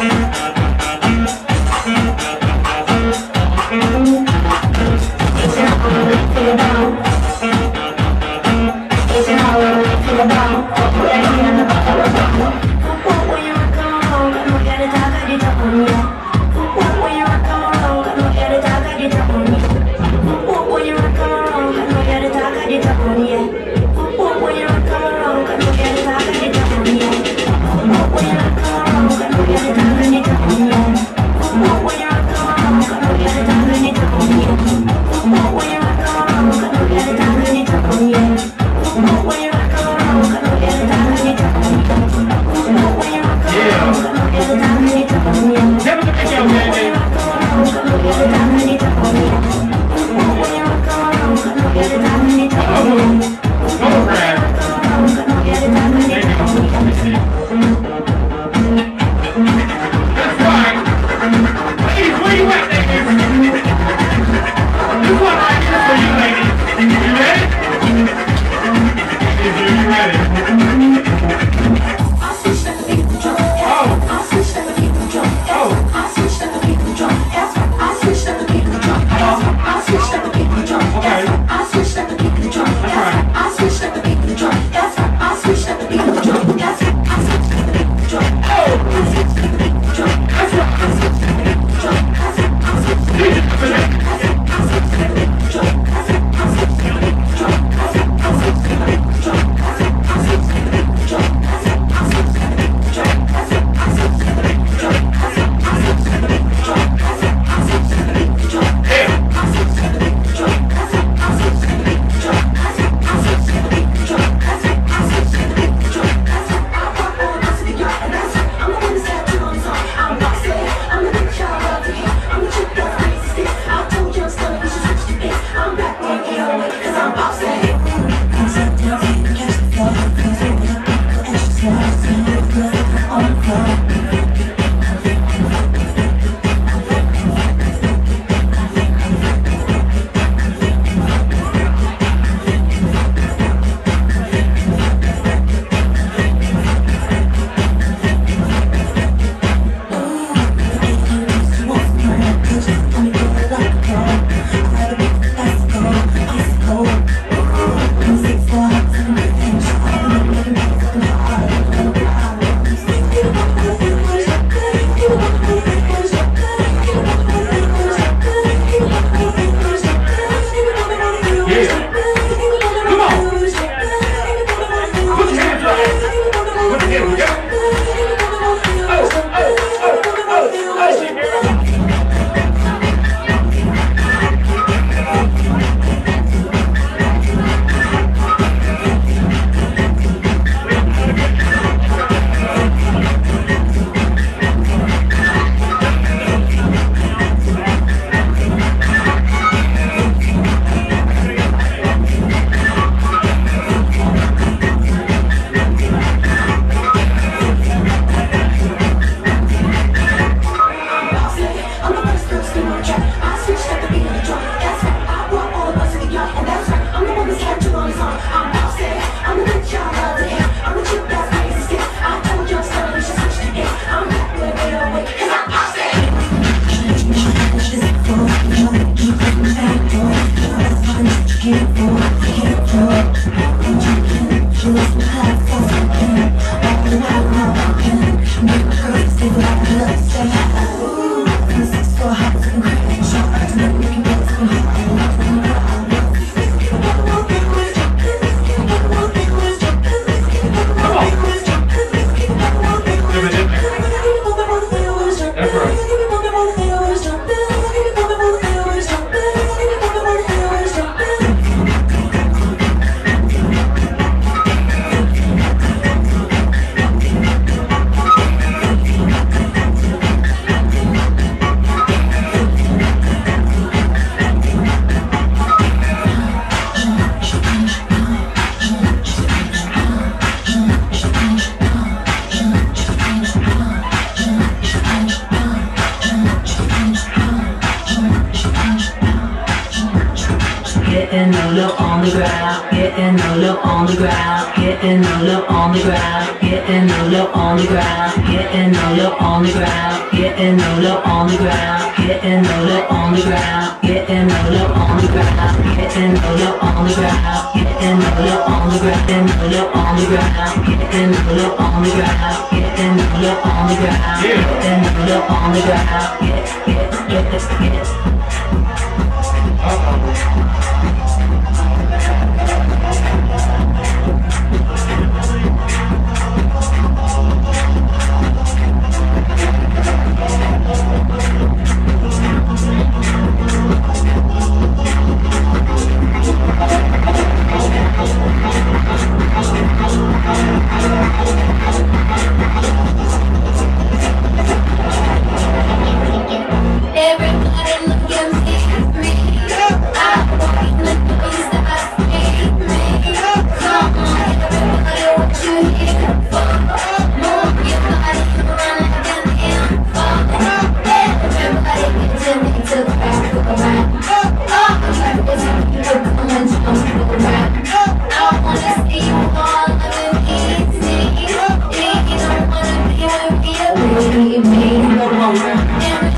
Mm-hmm. Getting little on the ground, getting low on the ground, getting low on the ground, getting low on the ground, getting low on the ground, getting low on the ground, getting low on the ground, getting low on the ground, getting low on the ground, getting low on the ground, getting low on the ground, getting low on the ground, getting low on the ground, getting low on the ground, get get get get. It's